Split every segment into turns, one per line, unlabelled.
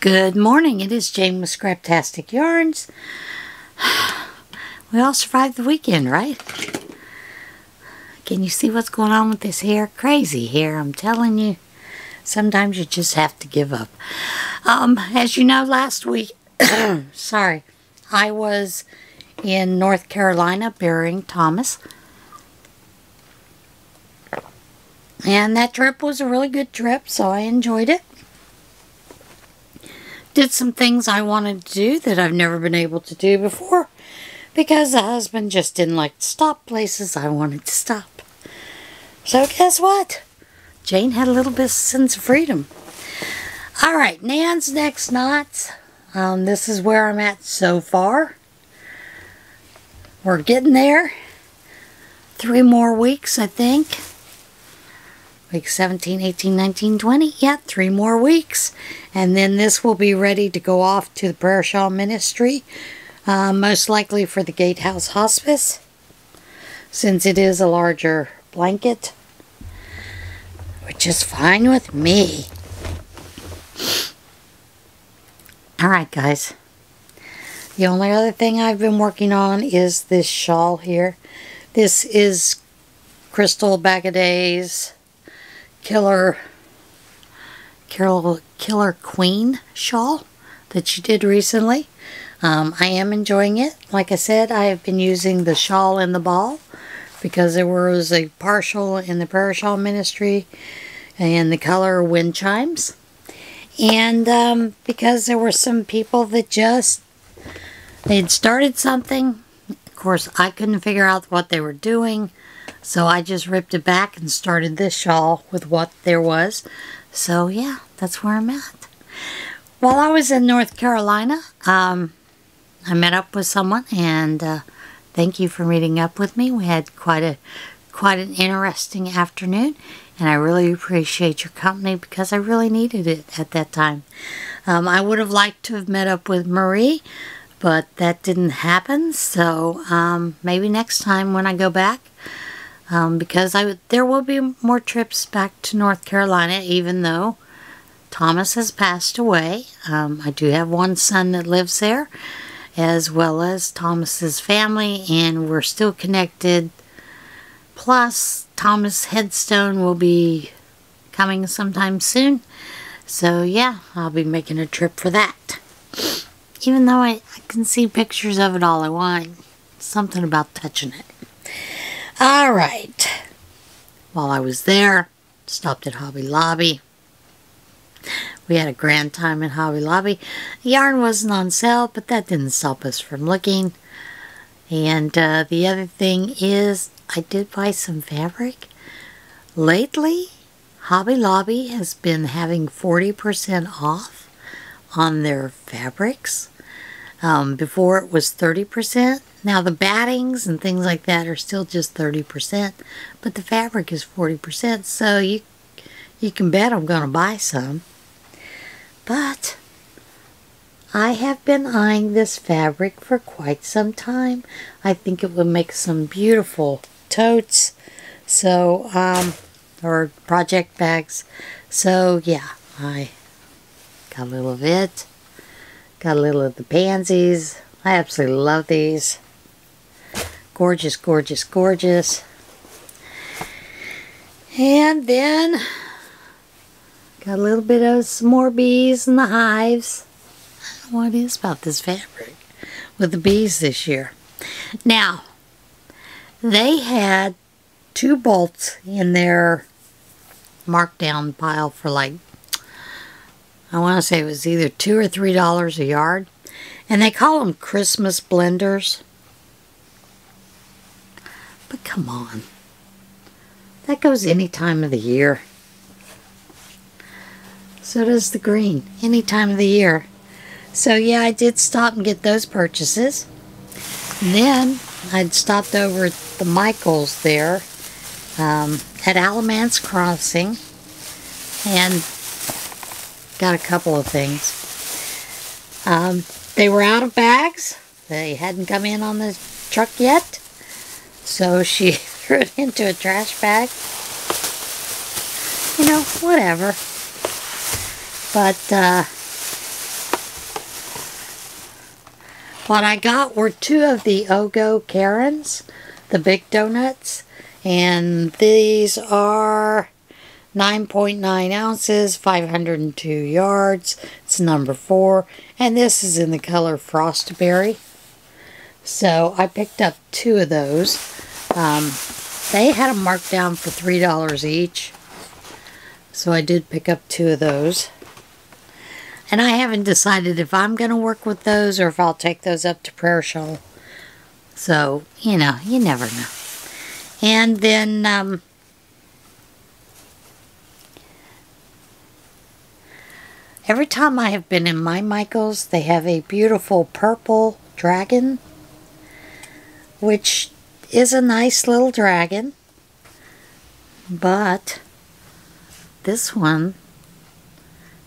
Good morning. It is Jane with Scraptastic Yarns. We all survived the weekend, right? Can you see what's going on with this hair? Crazy hair, I'm telling you. Sometimes you just have to give up. Um, as you know, last week, sorry, I was in North Carolina burying Thomas. And that trip was a really good trip, so I enjoyed it. Did some things I wanted to do that I've never been able to do before because the husband just didn't like to stop places I wanted to stop. So guess what? Jane had a little bit of sense of freedom. All right, Nan's next knots. Um, this is where I'm at so far. We're getting there. Three more weeks, I think. Week 17, 18, 19, 20. Yeah, three more weeks. And then this will be ready to go off to the Prayer Shawl Ministry. Uh, most likely for the Gatehouse Hospice. Since it is a larger blanket. Which is fine with me. Alright guys. The only other thing I've been working on is this shawl here. This is Crystal Bagaday Killer Killer, Killer Queen shawl that she did recently. Um, I am enjoying it. Like I said, I have been using the shawl and the ball because there was a partial in the prayer shawl ministry and the color wind chimes. And um, because there were some people that just, they had started something. Of course, I couldn't figure out what they were doing. So I just ripped it back and started this shawl with what there was. So yeah, that's where I'm at. While I was in North Carolina, um, I met up with someone and uh, thank you for meeting up with me. We had quite a quite an interesting afternoon and I really appreciate your company because I really needed it at that time. Um, I would have liked to have met up with Marie, but that didn't happen. So um, maybe next time when I go back, um, because I there will be more trips back to North Carolina, even though Thomas has passed away. Um, I do have one son that lives there, as well as Thomas's family, and we're still connected. Plus, Thomas' headstone will be coming sometime soon. So yeah, I'll be making a trip for that. Even though I, I can see pictures of it all I want, something about touching it. All right. While I was there, stopped at Hobby Lobby. We had a grand time at Hobby Lobby. Yarn wasn't on sale, but that didn't stop us from looking. And uh, the other thing is, I did buy some fabric. Lately, Hobby Lobby has been having 40% off on their fabrics. Um, before it was 30%. Now the battings and things like that are still just 30%, but the fabric is 40%, so you you can bet I'm going to buy some. But I have been eyeing this fabric for quite some time. I think it would make some beautiful totes, so um, or project bags. So yeah, I got a little of it. Got a little of the pansies. I absolutely love these. Gorgeous, gorgeous, gorgeous. And then got a little bit of some more bees in the hives. I don't know what it is about this fabric with the bees this year. Now, they had two bolts in their markdown pile for like, I want to say it was either two or three dollars a yard. And they call them Christmas blenders. But come on. That goes any time of the year. So does the green, any time of the year. So yeah, I did stop and get those purchases. And then I'd stopped over at the Michaels there um, at Alamance Crossing and got a couple of things. Um, they were out of bags. They hadn't come in on the truck yet. So she threw it into a trash bag. You know, whatever. But, uh, what I got were two of the Ogo Carons, the big donuts. And these are 9.9 .9 ounces, 502 yards. It's number four. And this is in the color Frostberry. So I picked up two of those. Um, they had them marked down for $3 each. So I did pick up two of those. And I haven't decided if I'm going to work with those or if I'll take those up to Prayer Shawl. So, you know, you never know. And then, um, every time I have been in my Michaels, they have a beautiful purple dragon, which is a nice little dragon. But this one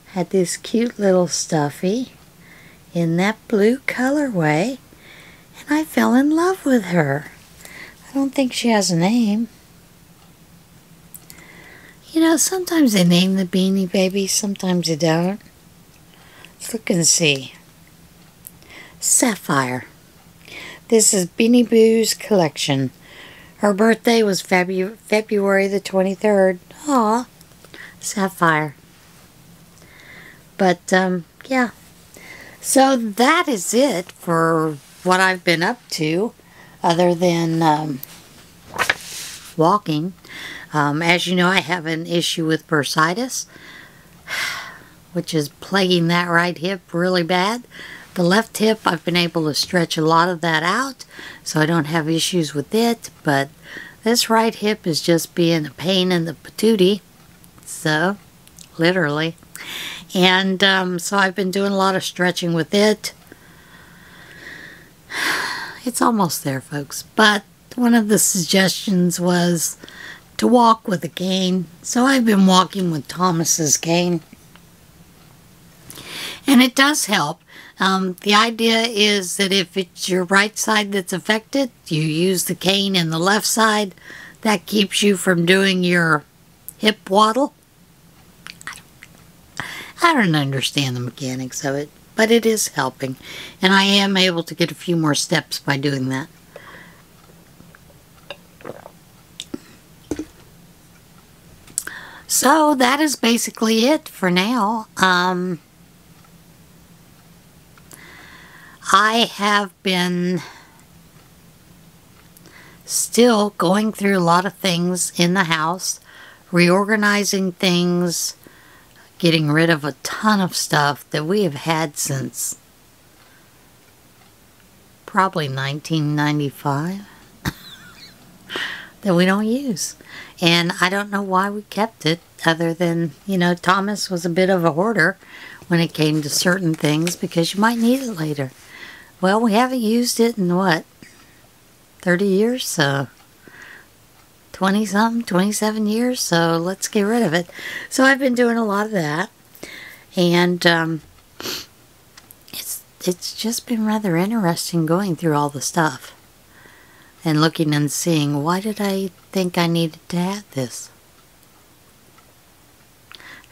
had this cute little stuffy in that blue colorway, and I fell in love with her. I don't think she has a name. You know, sometimes they name the Beanie Baby, sometimes they don't. Let's look and see. Sapphire. This is Beanie Boo's collection. Her birthday was Febu February the 23rd. Aw, Sapphire. But, um, yeah. So that is it for what I've been up to other than um, walking. Um, as you know, I have an issue with bursitis, which is plaguing that right hip really bad. The left hip, I've been able to stretch a lot of that out, so I don't have issues with it, but this right hip is just being a pain in the patootie, so, literally. And um, so I've been doing a lot of stretching with it. It's almost there, folks. But one of the suggestions was to walk with a cane. So I've been walking with Thomas's cane. And it does help. Um, the idea is that if it's your right side that's affected, you use the cane in the left side. That keeps you from doing your hip waddle. I don't, I don't understand the mechanics of it but it is helping. And I am able to get a few more steps by doing that. So that is basically it for now. Um, I have been still going through a lot of things in the house, reorganizing things, getting rid of a ton of stuff that we have had since probably 1995 that we don't use. And I don't know why we kept it other than, you know, Thomas was a bit of a hoarder when it came to certain things because you might need it later. Well, we haven't used it in what, 30 years, so 20 something, 27 years, so let's get rid of it. So I've been doing a lot of that. And um, it's it's just been rather interesting going through all the stuff and looking and seeing why did I think I needed to have this?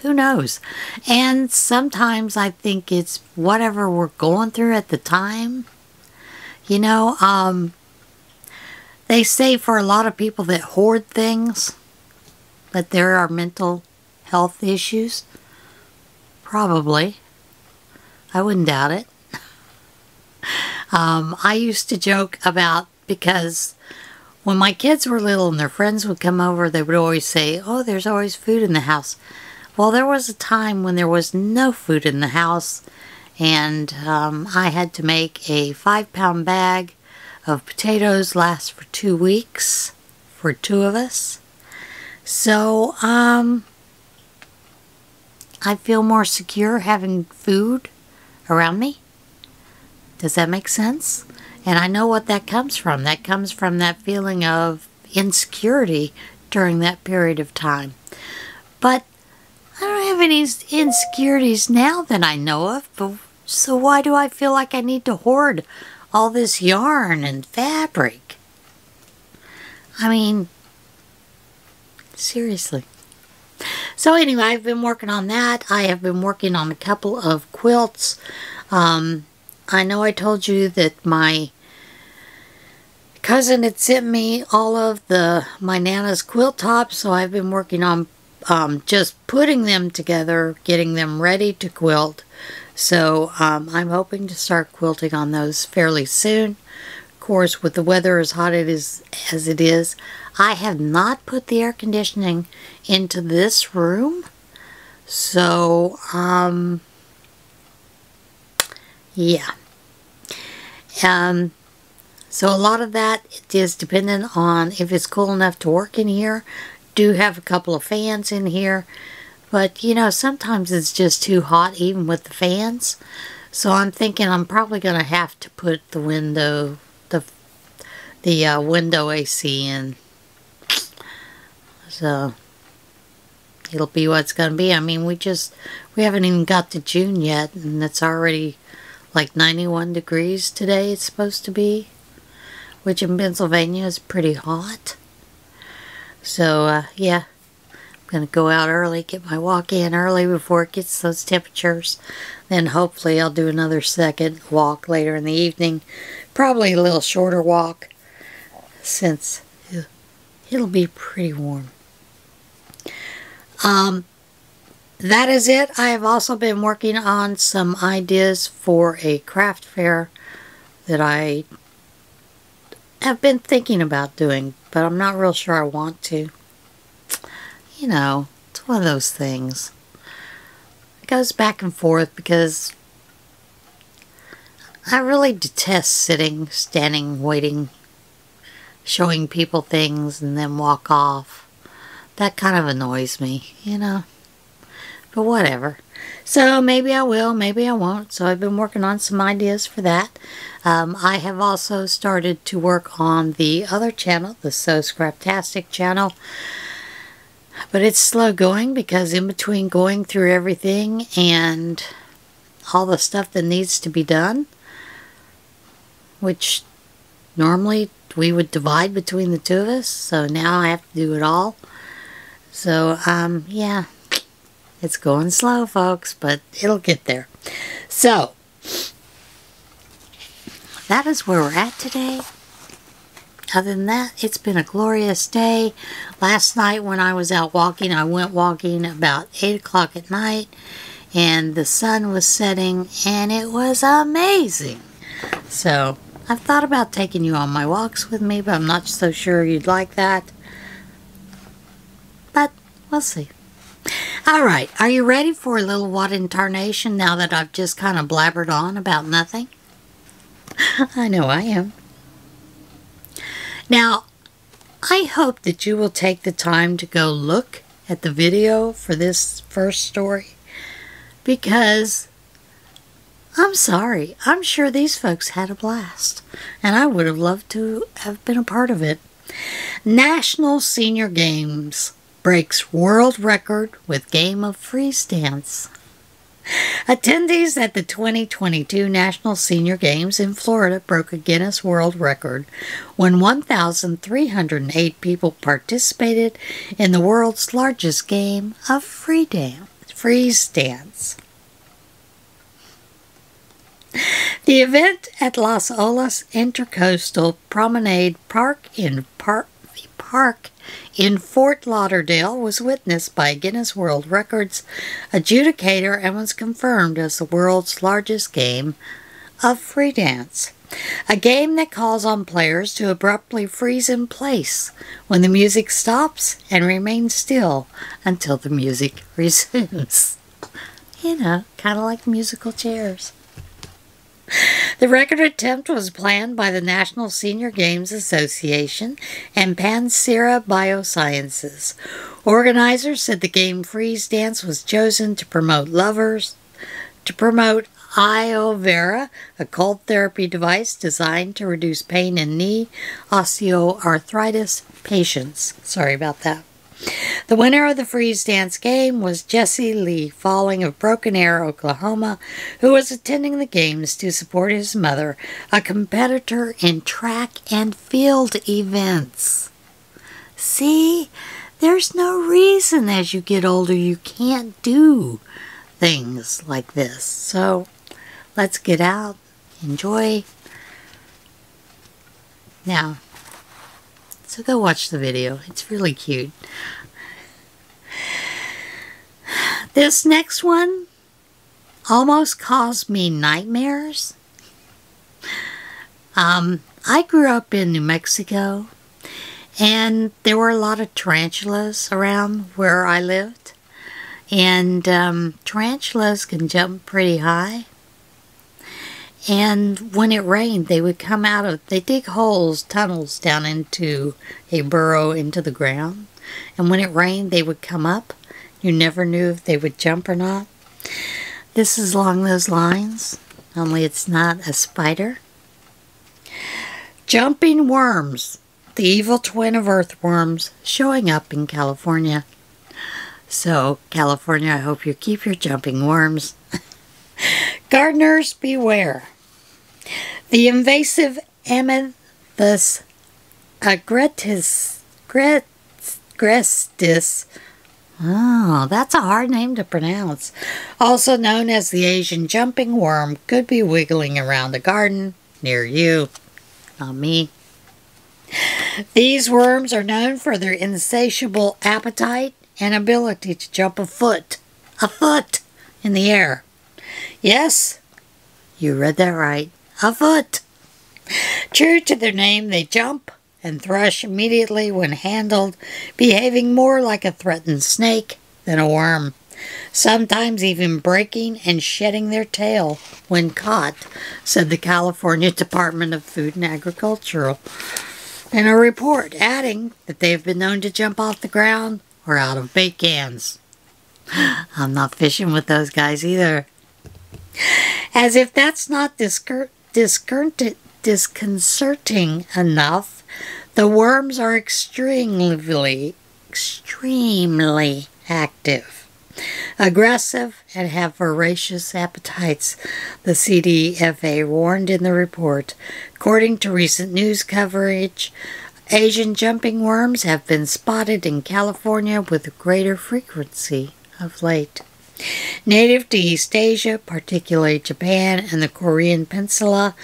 Who knows? And sometimes I think it's whatever we're going through at the time. You know, um, they say for a lot of people that hoard things that there are mental health issues. Probably. I wouldn't doubt it. um, I used to joke about because when my kids were little and their friends would come over, they would always say, Oh, there's always food in the house. Well, there was a time when there was no food in the house, and um, I had to make a five pound bag of potatoes last for two weeks for two of us. So, um, I feel more secure having food around me. Does that make sense? And I know what that comes from. That comes from that feeling of insecurity during that period of time. But I don't have any insecurities now that I know of. But so why do I feel like I need to hoard all this yarn and fabric. I mean, seriously. So anyway, I've been working on that. I have been working on a couple of quilts. Um, I know I told you that my cousin had sent me all of the my Nana's quilt tops, so I've been working on um, just putting them together, getting them ready to quilt. So um, I'm hoping to start quilting on those fairly soon. Of course, with the weather as hot it is, as it is, I have not put the air conditioning into this room. So, um, yeah. Um, so a lot of that is dependent on if it's cool enough to work in here. Do have a couple of fans in here. But, you know, sometimes it's just too hot even with the fans. So I'm thinking I'm probably going to have to put the window, the, the uh, window AC in. So it'll be what it's going to be. I mean, we just, we haven't even got to June yet, and it's already like 91 degrees today it's supposed to be, which in Pennsylvania is pretty hot. So, uh, yeah, I'm going to go out early, get my walk in early before it gets those temperatures. Then hopefully I'll do another second walk later in the evening. Probably a little shorter walk since it'll be pretty warm. Um, that is it. I have also been working on some ideas for a craft fair that I have been thinking about doing, but I'm not real sure I want to. You know, it's one of those things. It goes back and forth because I really detest sitting, standing, waiting, showing people things and then walk off. That kind of annoys me, you know. But whatever. So maybe I will, maybe I won't. So I've been working on some ideas for that. Um, I have also started to work on the other channel, the Sew Scraptastic channel. But it's slow going because in between going through everything and all the stuff that needs to be done, which normally we would divide between the two of us, so now I have to do it all. So, um, yeah, it's going slow, folks, but it'll get there. So, that is where we're at today. Other than that, it's been a glorious day. Last night when I was out walking, I went walking about 8 o'clock at night, and the sun was setting, and it was amazing. So, I've thought about taking you on my walks with me, but I'm not so sure you'd like that. But, we'll see. All right, are you ready for a little what in tarnation now that I've just kind of blabbered on about nothing? I know I am. Now, I hope that you will take the time to go look at the video for this first story because I'm sorry. I'm sure these folks had a blast and I would have loved to have been a part of it. National Senior Games breaks world record with game of freeze dance. Attendees at the 2022 National Senior Games in Florida broke a Guinness World Record when 1,308 people participated in the world's largest game of free dance, freeze dance. The event at Las Olas Intercoastal Promenade Park in Park, Park in Fort Lauderdale was witnessed by Guinness World Records adjudicator and was confirmed as the world's largest game of free dance. A game that calls on players to abruptly freeze in place when the music stops and remain still until the music resumes. you know, kind of like musical chairs. The record attempt was planned by the National Senior Games Association and Pacira Biosciences. Organizers said the game Freeze Dance was chosen to promote lovers, to promote iovera, a cold therapy device designed to reduce pain in knee osteoarthritis patients. Sorry about that. The winner of the freeze dance game was Jesse Lee, falling of Broken Arrow, Oklahoma, who was attending the games to support his mother, a competitor in track and field events. See, there's no reason as you get older you can't do things like this. So let's get out enjoy. Now, so go watch the video. It's really cute. This next one almost caused me nightmares. Um, I grew up in New Mexico and there were a lot of tarantulas around where I lived. And um, tarantulas can jump pretty high. And when it rained, they would come out of, they dig holes, tunnels down into a burrow into the ground. And when it rained, they would come up. You never knew if they would jump or not. This is along those lines, only it's not a spider. Jumping worms, the evil twin of earthworms, showing up in California. So, California, I hope you keep your jumping worms. Gardeners, beware. The invasive Amynthas agrestis, agrestis Oh, that's a hard name to pronounce. Also known as the Asian jumping worm, could be wiggling around the garden near you. Not me. These worms are known for their insatiable appetite and ability to jump a foot, a foot in the air. Yes, you read that right, a foot. True to their name, they jump and thrush immediately when handled, behaving more like a threatened snake than a worm, sometimes even breaking and shedding their tail when caught, said the California Department of Food and Agriculture in a report, adding that they have been known to jump off the ground or out of bait cans. I'm not fishing with those guys either. As if that's not disconcerting enough, the worms are extremely, extremely active, aggressive, and have voracious appetites, the CDFA warned in the report. According to recent news coverage, Asian jumping worms have been spotted in California with greater frequency of late. Native to East Asia, particularly Japan and the Korean Peninsula,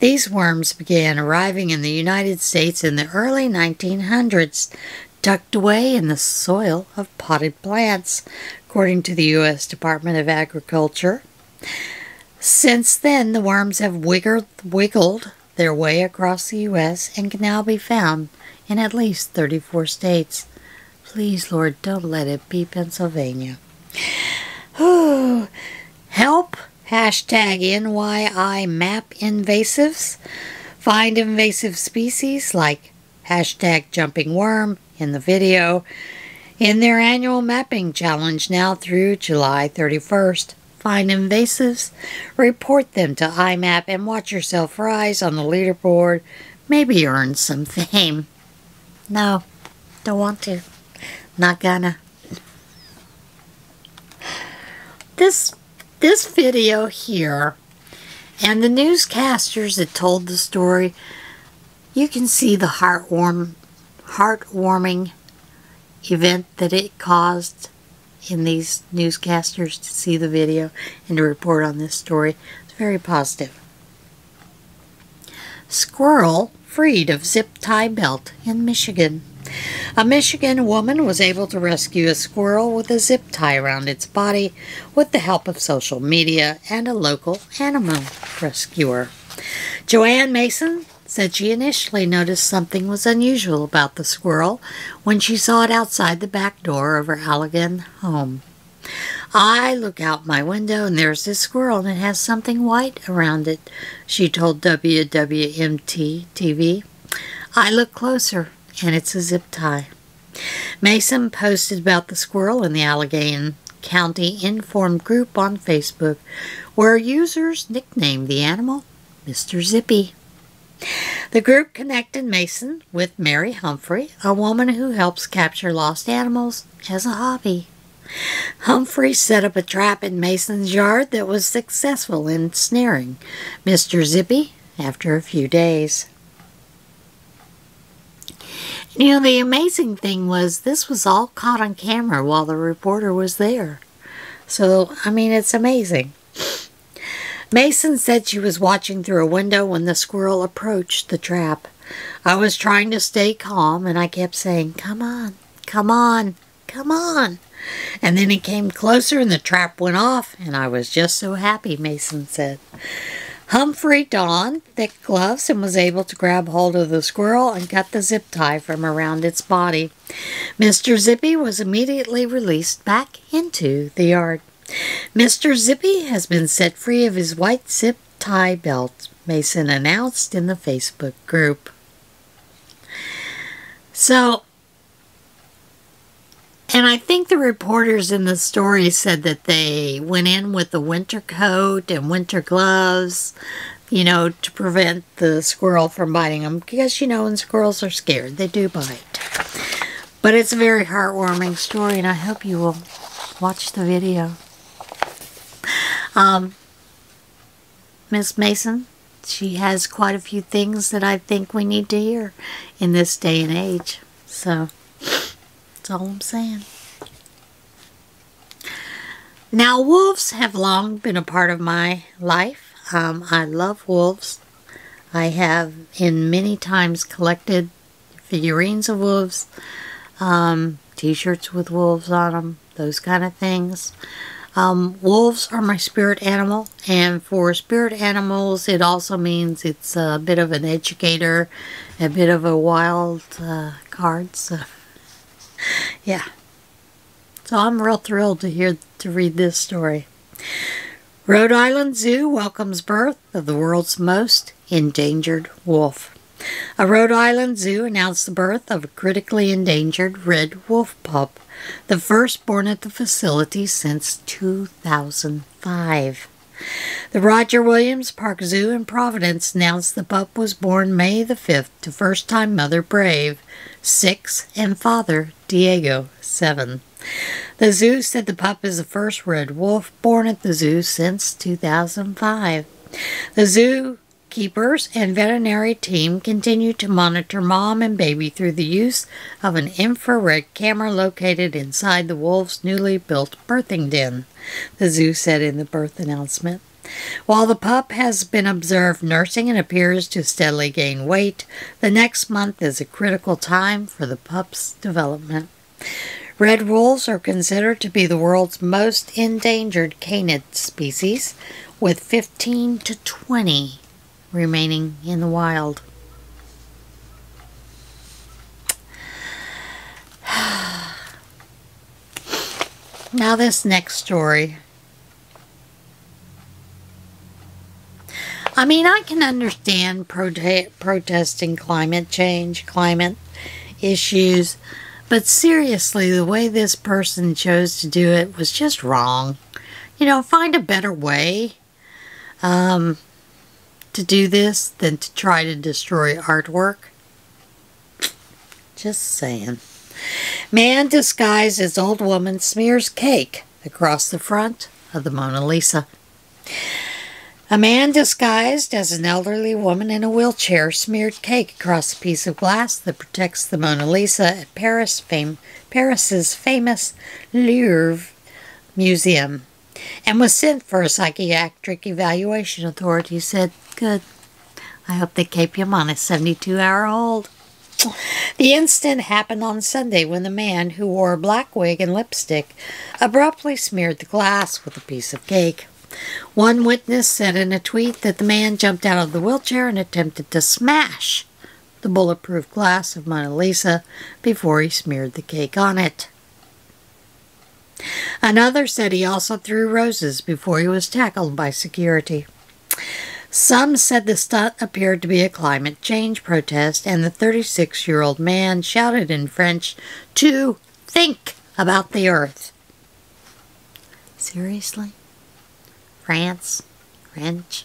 these worms began arriving in the United States in the early 1900s, tucked away in the soil of potted plants, according to the U.S. Department of Agriculture. Since then, the worms have wiggled, wiggled their way across the U.S. and can now be found in at least 34 states. Please, Lord, don't let it be Pennsylvania. Help! Hashtag NYI map invasives. Find invasive species like hashtag jumping worm in the video in their annual mapping challenge now through July 31st. Find invasives, report them to IMAP, and watch yourself rise on the leaderboard. Maybe earn some fame. No, don't want to. Not gonna. This this video here and the newscasters that told the story, you can see the heartwarm, heartwarming event that it caused in these newscasters to see the video and to report on this story. It's very positive. Squirrel freed of zip tie belt in Michigan. A Michigan woman was able to rescue a squirrel with a zip tie around its body with the help of social media and a local animal rescuer. Joanne Mason said she initially noticed something was unusual about the squirrel when she saw it outside the back door of her Allegan home. I look out my window and there's this squirrel and it has something white around it, she told WWMT TV. I look closer and it's a zip tie. Mason posted about the squirrel in the Allegheny County Informed group on Facebook, where users nicknamed the animal Mr. Zippy. The group connected Mason with Mary Humphrey, a woman who helps capture lost animals as a hobby. Humphrey set up a trap in Mason's yard that was successful in snaring Mr. Zippy after a few days. You know, the amazing thing was this was all caught on camera while the reporter was there. So, I mean, it's amazing. Mason said she was watching through a window when the squirrel approached the trap. I was trying to stay calm and I kept saying, Come on, come on, come on. And then he came closer and the trap went off, and I was just so happy, Mason said. Humphrey donned thick gloves and was able to grab hold of the squirrel and cut the zip tie from around its body. Mr. Zippy was immediately released back into the yard. Mr. Zippy has been set free of his white zip tie belt, Mason announced in the Facebook group. So, and I think the reporters in the story said that they went in with a winter coat and winter gloves, you know, to prevent the squirrel from biting them. Because, you know, when squirrels are scared, they do bite. But it's a very heartwarming story, and I hope you will watch the video. Um, Miss Mason, she has quite a few things that I think we need to hear in this day and age. So, that's all I'm saying. Now, wolves have long been a part of my life. Um, I love wolves. I have in many times collected figurines of wolves, um, t-shirts with wolves on them, those kind of things. Um, wolves are my spirit animal, and for spirit animals, it also means it's a bit of an educator, a bit of a wild uh, card. So, yeah. So I'm real thrilled to hear to read this story. Rhode Island Zoo welcomes birth of the world's most endangered wolf. A Rhode Island zoo announced the birth of a critically endangered red wolf pup, the first born at the facility since 2005. The Roger Williams Park Zoo in Providence announced the pup was born May the 5th to first time mother Brave, 6, and father Diego, 7. The zoo said the pup is the first red wolf born at the zoo since 2005. The zoo keepers and veterinary team continue to monitor mom and baby through the use of an infrared camera located inside the wolf's newly built birthing den, the zoo said in the birth announcement. While the pup has been observed nursing and appears to steadily gain weight, the next month is a critical time for the pup's development. Red wolves are considered to be the world's most endangered canid species, with 15 to 20 remaining in the wild. now this next story. I mean, I can understand prote protesting climate change, climate issues, but seriously, the way this person chose to do it was just wrong. You know, find a better way. Um, to do this than to try to destroy artwork? Just saying. Man disguised as old woman smears cake across the front of the Mona Lisa. A man disguised as an elderly woman in a wheelchair smeared cake across a piece of glass that protects the Mona Lisa at Paris fame, Paris's famous Louvre Museum and was sent for a psychiatric evaluation. Authorities said, good. I hope they keep him on a 72-hour hold. The incident happened on Sunday when the man, who wore a black wig and lipstick, abruptly smeared the glass with a piece of cake. One witness said in a tweet that the man jumped out of the wheelchair and attempted to smash the bulletproof glass of Mona Lisa before he smeared the cake on it. Another said he also threw roses before he was tackled by security. Some said the stunt appeared to be a climate change protest, and the 36 year old man shouted in French to think about the earth. Seriously? France? French?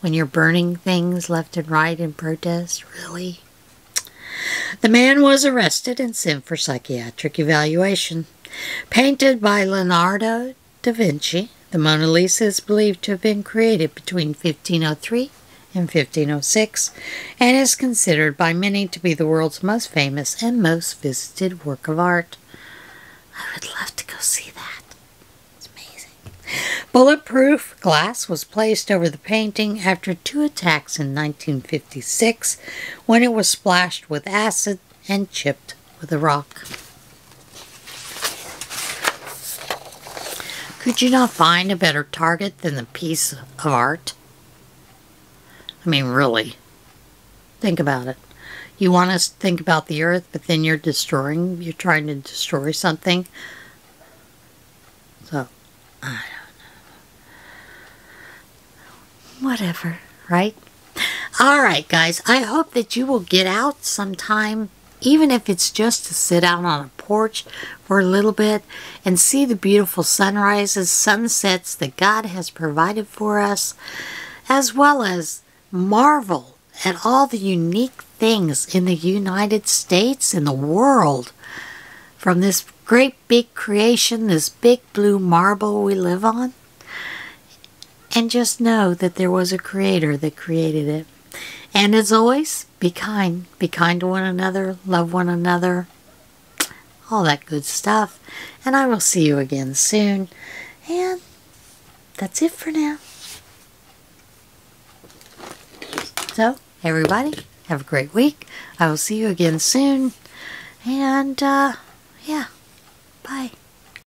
When you're burning things left and right in protest? Really? The man was arrested and sent for psychiatric evaluation. Painted by Leonardo da Vinci, the Mona Lisa is believed to have been created between 1503 and 1506 and is considered by many to be the world's most famous and most visited work of art. I would love to go see that. Bulletproof glass was placed over the painting after two attacks in 1956 when it was splashed with acid and chipped with a rock. Could you not find a better target than the piece of art? I mean, really. Think about it. You want us to think about the earth, but then you're destroying, you're trying to destroy something. So, I don't know. Whatever, right? All right, guys. I hope that you will get out sometime, even if it's just to sit out on a porch for a little bit and see the beautiful sunrises, sunsets that God has provided for us, as well as marvel at all the unique things in the United States and the world from this great big creation, this big blue marble we live on. And just know that there was a creator that created it. And as always, be kind. Be kind to one another, love one another, all that good stuff. And I will see you again soon. And that's it for now. So, everybody, have a great week. I will see you again soon. And, uh, yeah, bye.